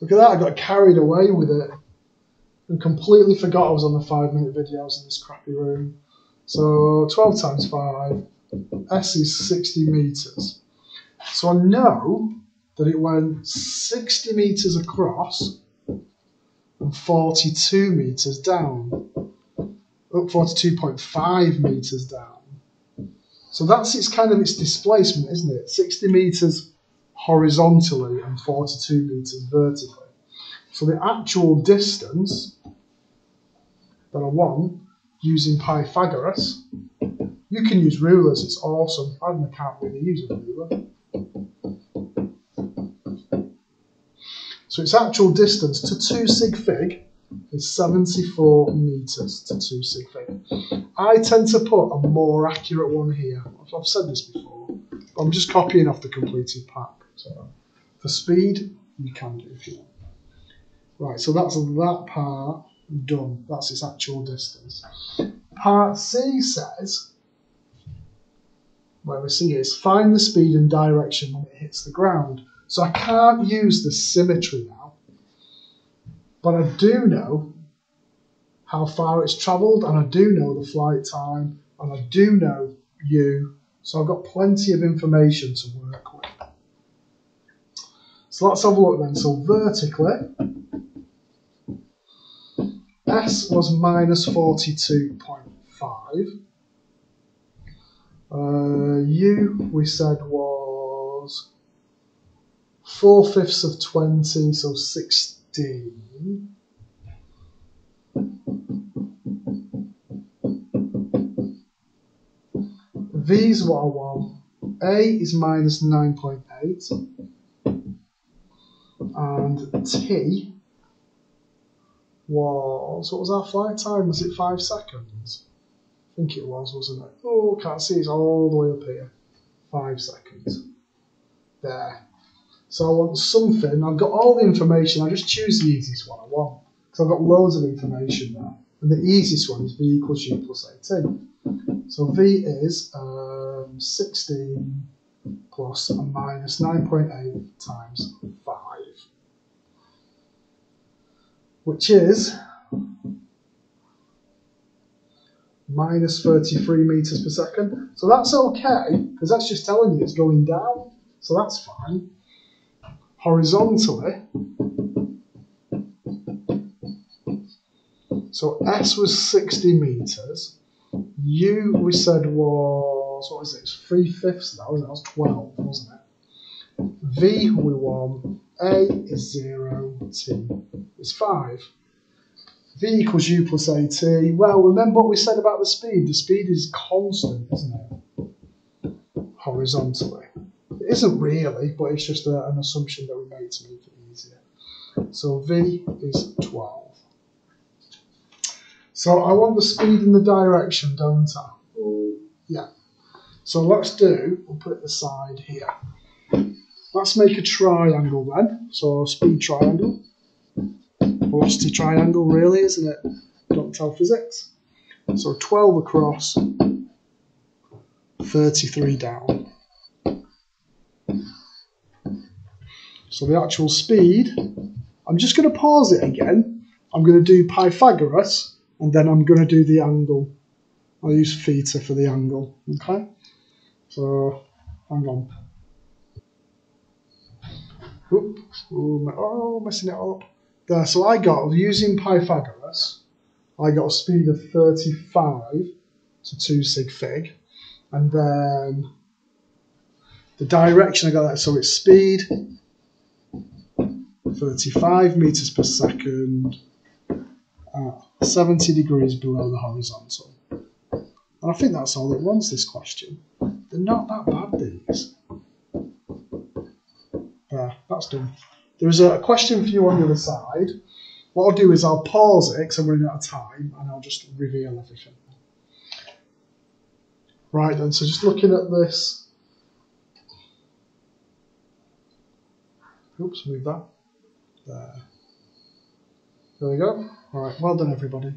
Look at that, I got carried away with it and completely forgot I was on the five minute videos in this crappy room. So 12 times 5, S is 60 metres. So I know that it went 60 metres across and 42 metres down. Up 42.5 metres down. So that's its kind of its displacement, isn't it? 60 metres horizontally and 42 metres vertically. So the actual distance that I want using Pythagoras, you can use rulers, it's awesome. I can't really use a ruler. So its actual distance to 2 sig fig is 74 metres to 2 sig fig. I tend to put a more accurate one here. I've said this before. I'm just copying off the completed pack. So for speed, you can do if you want. Right, so that's that part done. That's its actual distance. Part C says, where we see is find the speed and direction when it hits the ground. So I can't use the symmetry now, but I do know how far it's travelled, and I do know the flight time, and I do know u. So I've got plenty of information to work. So let's have a look then. So vertically, S was minus 42.5. Uh, U, we said, was 4 fifths of 20, so 16. V is what I want. A is minus 9.8. And T was, what was our flight time? Was it five seconds? I think it was, wasn't it? Oh, can't see, it's all the way up here. Five seconds. There. So I want something, I've got all the information, I just choose the easiest one I want. Because I've got loads of information there. And the easiest one is V equals U plus AT. So V is um, 16 plus minus 9.8 times 5 which is minus 33 meters per second. So that's okay, because that's just telling you it's going down. So that's fine. Horizontally, so S was 60 meters. U we said was, what was it? It's 3 fifths now? That was 12, wasn't it? V we want, A is 0, T is 5. V equals U plus AT. Well, remember what we said about the speed. The speed is constant, isn't it? Horizontally. It isn't really, but it's just a, an assumption that we made to make it easier. So V is 12. So I want the speed in the direction, don't I? Yeah. So let's do, we'll put it aside here. Let's make a triangle then. So speed triangle velocity triangle, really, isn't it? Don't tell physics. So 12 across, 33 down. So the actual speed, I'm just going to pause it again. I'm going to do Pythagoras, and then I'm going to do the angle. I'll use theta for the angle, okay? So, hang on. Oop, oh, messing it up there. So I got, using Pythagoras, I got a speed of 35 to 2 sig fig. And then the direction I got that, so it's speed 35 meters per second at 70 degrees below the horizontal. And I think that's all it wants, this question. They're not that bad, these. There, that's done. There's a question for you on the other side. What I'll do is I'll pause it because I'm running out of time and I'll just reveal everything. Right then, so just looking at this. Oops, move that. There. There we go. All right, well done everybody.